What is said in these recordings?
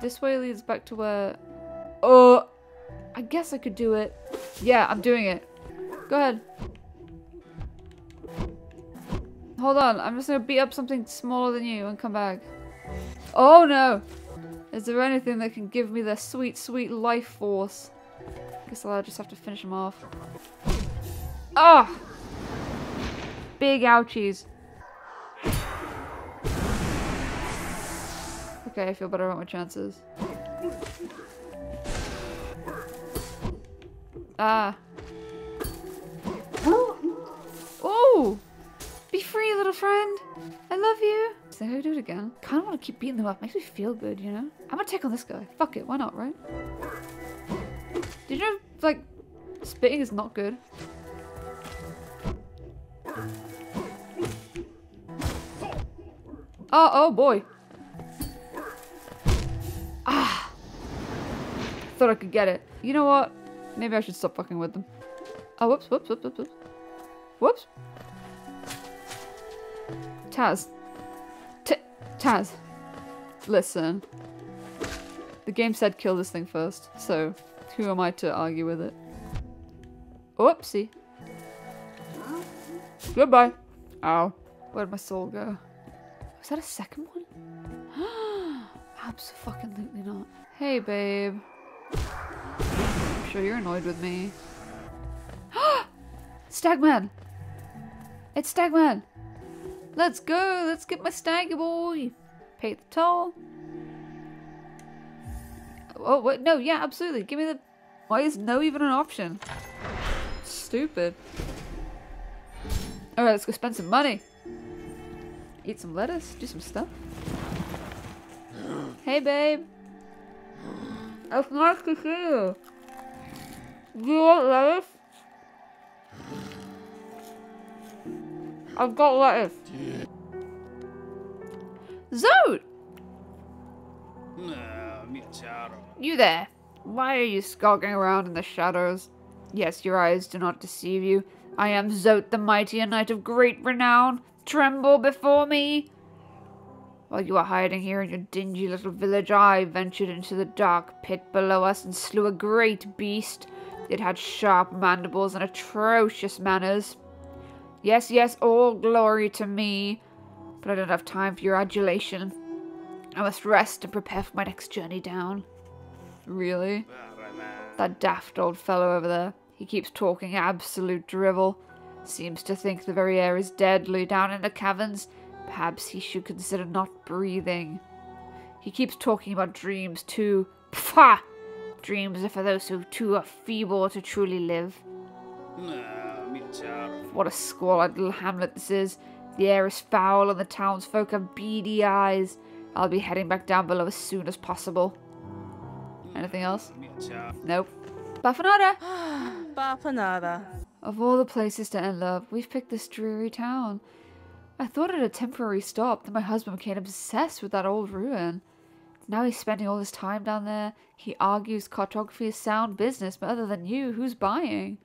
This way leads back to where... Oh! I guess I could do it. Yeah, I'm doing it. Go ahead. Hold on, I'm just gonna beat up something smaller than you and come back. Oh no! Is there anything that can give me the sweet, sweet life force? Guess I'll just have to finish them off. Ah! Big ouchies. Okay, I feel better about my chances. Ah. Oh! Be free, little friend. I love you. So I do it again? Kind of want to keep beating them up. Makes me feel good, you know? I'm gonna take on this guy. Fuck it. Why not, right? Did you know, like, spitting is not good? Oh, oh boy. Thought I could get it. You know what? Maybe I should stop fucking with them. Oh, whoops, whoops, whoops, whoops, whoops. Whoops. Taz. T Taz. Listen. The game said kill this thing first, so who am I to argue with it? Whoopsie. Goodbye. Ow. Where'd my soul go? Was that a second one? Absolutely not. Hey, babe. Sure you're annoyed with me. Stagman! It's Stagman! Let's go! Let's get my staggy boy! Pay the toll. Oh, wait, no, yeah, absolutely. Give me the... Why is no even an option? Stupid. Alright, let's go spend some money. Eat some lettuce, do some stuff. Hey, babe. It's nice to see you. Do you want lettuce? I've got lettuce. Zote! You there. Why are you skulking around in the shadows? Yes, your eyes do not deceive you. I am Zote the mighty, a knight of great renown. Tremble before me! While you were hiding here in your dingy little village, I ventured into the dark pit below us and slew a great beast. It had sharp mandibles and atrocious manners. Yes, yes, all glory to me. But I don't have time for your adulation. I must rest and prepare for my next journey down. Really? That daft old fellow over there. He keeps talking absolute drivel. Seems to think the very air is deadly down in the caverns. Perhaps he should consider not breathing. He keeps talking about dreams too. Pfah! Dreams are for those who too are feeble to truly live. What a squalid little hamlet this is. The air is foul and the townsfolk have beady eyes. I'll be heading back down below as soon as possible. Anything else? Nope. Bafanada! Bafanada. Of all the places to end love, we've picked this dreary town. I thought it a temporary stop, then my husband became obsessed with that old ruin. Now he's spending all his time down there. He argues cartography is sound business, but other than you, who's buying?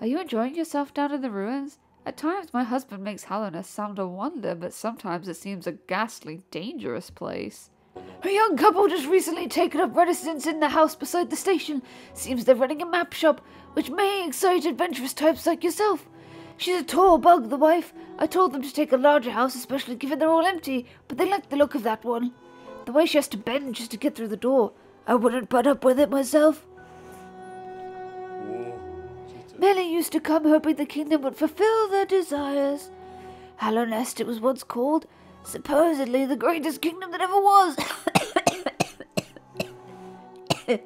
Are you enjoying yourself down in the ruins? At times my husband makes Hallownest sound a wonder, but sometimes it seems a ghastly, dangerous place. A young couple just recently taken up residence in the house beside the station. Seems they're running a map shop, which may excite adventurous types like yourself. She's a tall bug, the wife. I told them to take a larger house, especially given they're all empty, but they like the look of that one. The way she has to bend just to get through the door. I wouldn't put up with it myself. Many used to come hoping the kingdom would fulfill their desires. Hallownest it was once called, supposedly the greatest kingdom that ever was.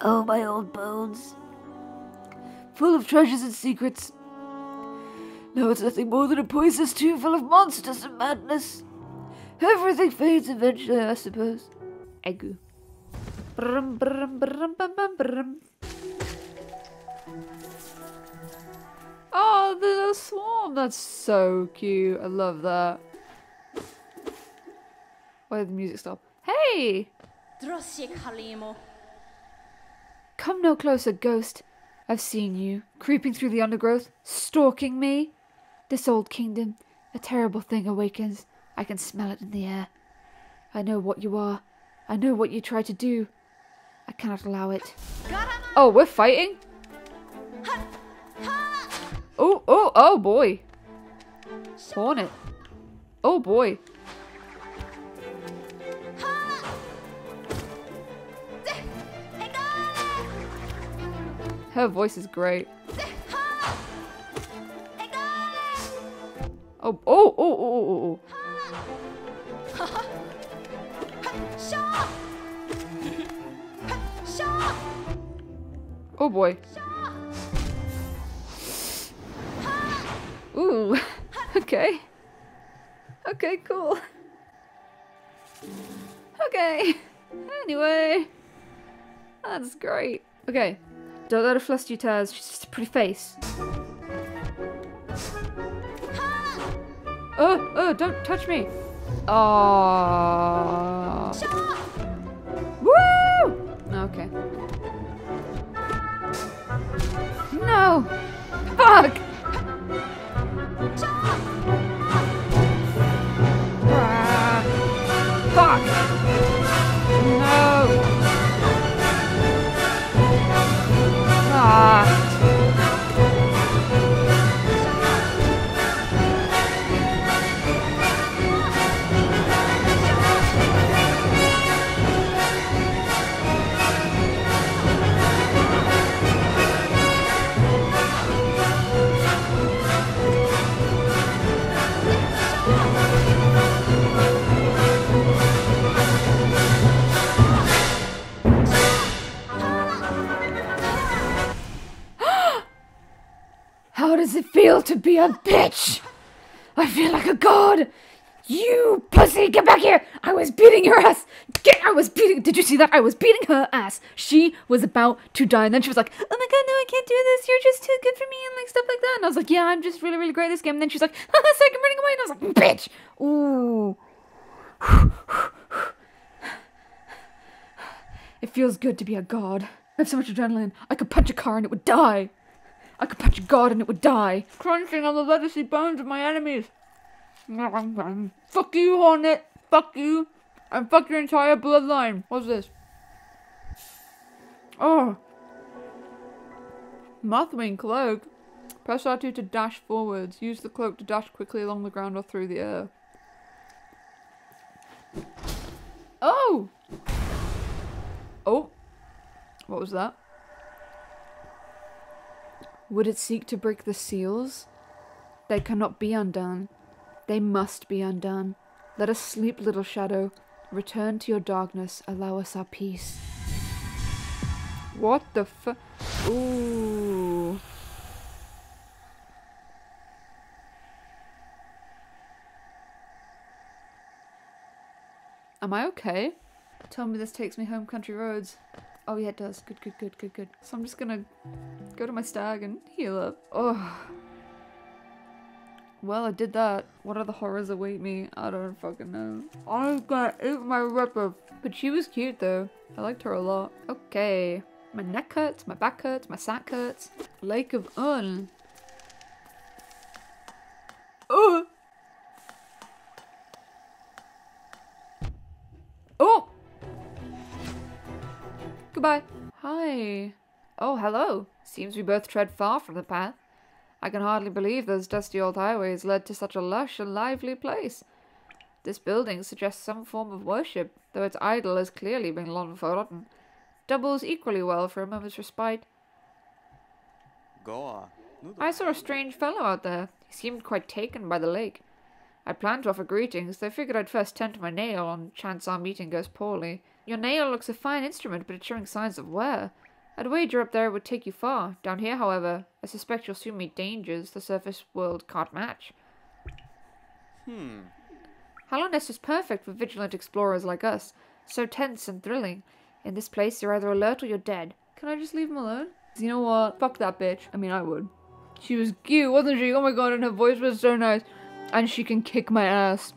oh, my old bones. Full of treasures and secrets. No, it's nothing more than a poisonous tube full of monsters and madness. Everything fades eventually, I suppose. Egu. Brum, brum, brum, brum, brum, brum. Oh, the little swarm. That's so cute. I love that. Why did the music stop? Hey! Come no closer, ghost. I've seen you, creeping through the undergrowth, stalking me. This old kingdom, a terrible thing awakens. I can smell it in the air. I know what you are. I know what you try to do. I cannot allow it. Oh, we're fighting? Oh, oh, oh boy. Hornet. Oh boy. Her voice is great. Oh, oh, oh, oh, oh, oh, oh. Oh boy. Ooh. Okay. Okay, cool. Okay. Anyway. That's great. Okay. Don't let her fluster you, Taz. She's just a pretty face. Oh, oh, don't touch me. Oh. Woo! Okay. No! Fuck! Ah. Fuck! Does it feel to be a bitch? I feel like a god. You pussy, get back here! I was beating your ass. Get! I was beating. Did you see that? I was beating her ass. She was about to die, and then she was like, "Oh my god, no, I can't do this. You're just too good for me," and like stuff like that. And I was like, "Yeah, I'm just really, really great at this game." And then she's like, "Haha, "Second running away," and I was like, "Bitch!" Ooh. It feels good to be a god. I have so much adrenaline. I could punch a car and it would die. I could punch a god and it would die. Crunching on the legacy bones of my enemies. Fuck you, Hornet. Fuck you. And fuck your entire bloodline. What's this? Oh. Mothwing cloak. Press R2 to dash forwards. Use the cloak to dash quickly along the ground or through the air. Oh! Oh! What was that? Would it seek to break the seals? They cannot be undone. They must be undone. Let us sleep, little shadow. Return to your darkness. Allow us our peace. What the fu- Ooh. Am I okay? Tell me this takes me home country roads. Oh yeah, it does. Good, good, good, good, good. So I'm just gonna go to my stag and heal up. Oh. Well, I did that. What other horrors await me? I don't fucking know. I'm gonna eat my ripper. But she was cute though. I liked her a lot. Okay. My neck hurts, my back hurts, my sack hurts. Lake of Un. Goodbye. Hi. Oh, hello. Seems we both tread far from the path. I can hardly believe those dusty old highways led to such a lush and lively place. This building suggests some form of worship, though its idol has clearly been long forgotten. Doubles equally well for a moment's respite. Goa. I saw a strange fellow out there. He seemed quite taken by the lake. I planned to offer greetings, though I figured I'd first tend to my nail on chance our meeting goes poorly. Your nail looks a fine instrument, but it's showing signs of wear. I'd wager up there it would take you far. Down here, however, I suspect you'll soon meet dangers the surface world can't match. Hmm. Hallownest is perfect for vigilant explorers like us. So tense and thrilling. In this place, you're either alert or you're dead. Can I just leave him alone? You know what? Fuck that bitch. I mean, I would. She was cute, wasn't she? Oh my god, and her voice was so nice. And she can kick my ass.